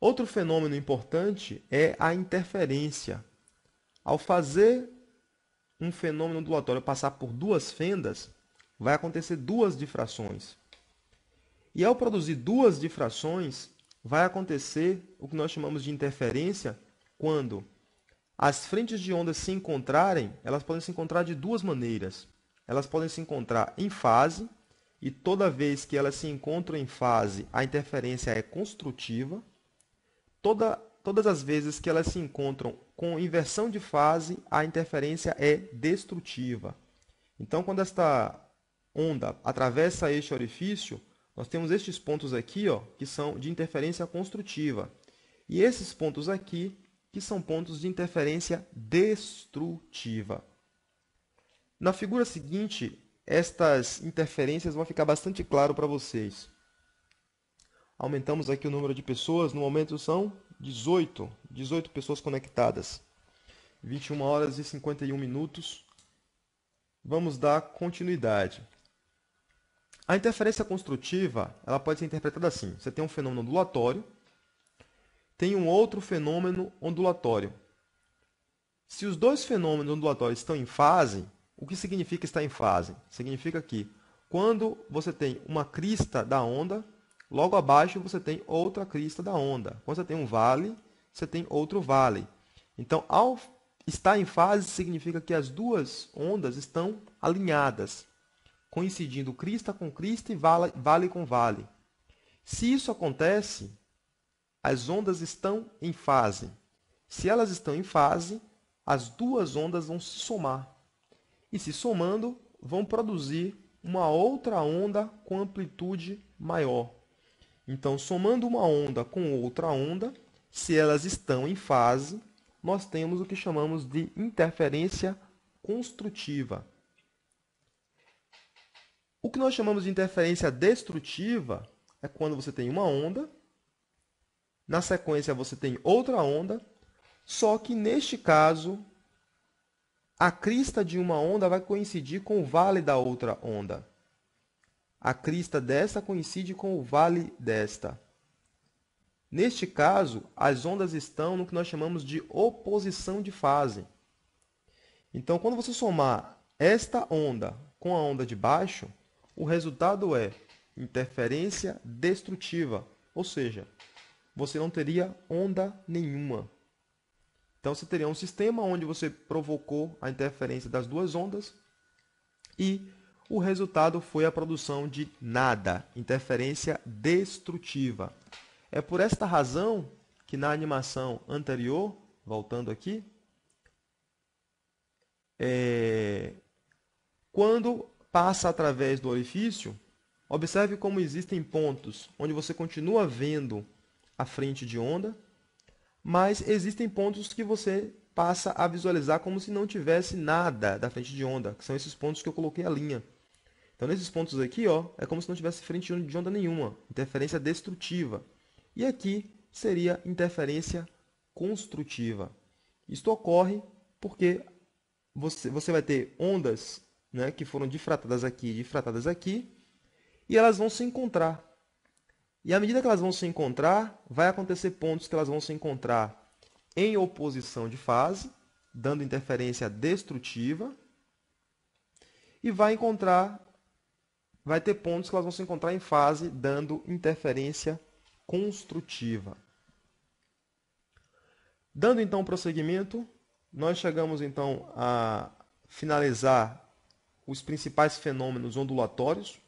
Outro fenômeno importante é a interferência. Ao fazer um fenômeno ondulatório passar por duas fendas, vai acontecer duas difrações. E ao produzir duas difrações, vai acontecer o que nós chamamos de interferência quando as frentes de ondas se encontrarem, elas podem se encontrar de duas maneiras. Elas podem se encontrar em fase, e toda vez que elas se encontram em fase, a interferência é construtiva. Toda, todas as vezes que elas se encontram com inversão de fase, a interferência é destrutiva. Então, quando esta onda atravessa este orifício, nós temos estes pontos aqui, ó, que são de interferência construtiva. E esses pontos aqui, que são pontos de interferência destrutiva. Na figura seguinte, estas interferências vão ficar bastante claro para vocês. Aumentamos aqui o número de pessoas, no momento são 18, 18 pessoas conectadas. 21 horas e 51 minutos. Vamos dar continuidade. A interferência construtiva ela pode ser interpretada assim: você tem um fenômeno ondulatório, tem um outro fenômeno ondulatório. Se os dois fenômenos ondulatórios estão em fase, o que significa estar em fase? Significa que quando você tem uma crista da onda, logo abaixo você tem outra crista da onda. Quando você tem um vale, você tem outro vale. Então, ao estar em fase, significa que as duas ondas estão alinhadas coincidindo crista com crista e vale, vale com vale. Se isso acontece, as ondas estão em fase. Se elas estão em fase, as duas ondas vão se somar. E se somando, vão produzir uma outra onda com amplitude maior. Então, somando uma onda com outra onda, se elas estão em fase, nós temos o que chamamos de interferência construtiva. O que nós chamamos de interferência destrutiva é quando você tem uma onda, na sequência você tem outra onda, só que neste caso a crista de uma onda vai coincidir com o vale da outra onda. A crista desta coincide com o vale desta. Neste caso, as ondas estão no que nós chamamos de oposição de fase. Então, quando você somar esta onda com a onda de baixo, o resultado é interferência destrutiva, ou seja, você não teria onda nenhuma. Então você teria um sistema onde você provocou a interferência das duas ondas e o resultado foi a produção de nada, interferência destrutiva. É por esta razão que na animação anterior, voltando aqui, é, quando passa através do orifício, observe como existem pontos onde você continua vendo a frente de onda, mas existem pontos que você passa a visualizar como se não tivesse nada da frente de onda, que são esses pontos que eu coloquei a linha. Então, nesses pontos aqui, ó, é como se não tivesse frente de onda nenhuma, interferência destrutiva. E aqui seria interferência construtiva. Isto ocorre porque você, você vai ter ondas né, que foram difratadas aqui e difratadas aqui, e elas vão se encontrar. E à medida que elas vão se encontrar, vai acontecer pontos que elas vão se encontrar em oposição de fase, dando interferência destrutiva, e vai encontrar vai ter pontos que elas vão se encontrar em fase, dando interferência construtiva. Dando então prosseguimento, nós chegamos então a finalizar os principais fenômenos ondulatórios